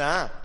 pensar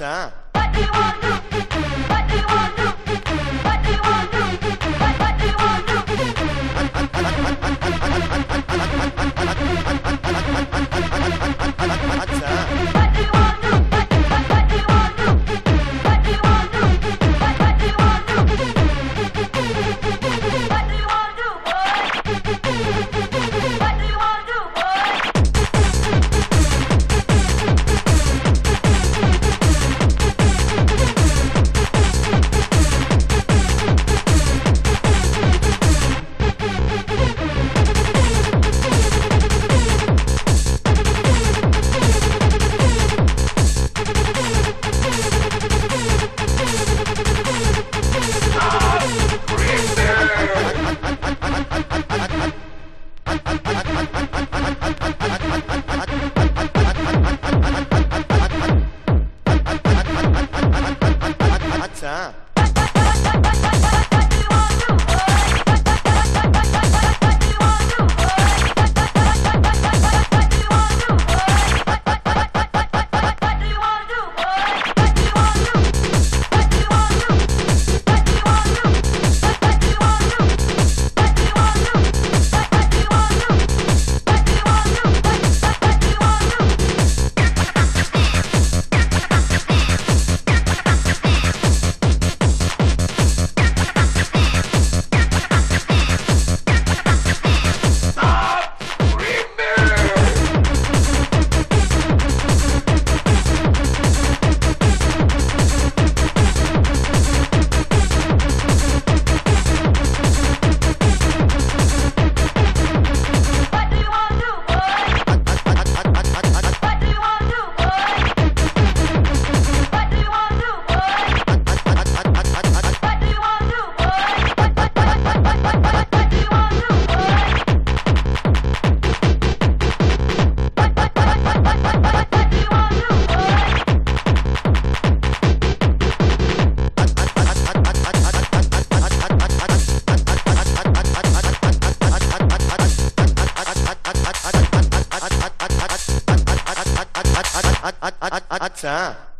Maçã. tá?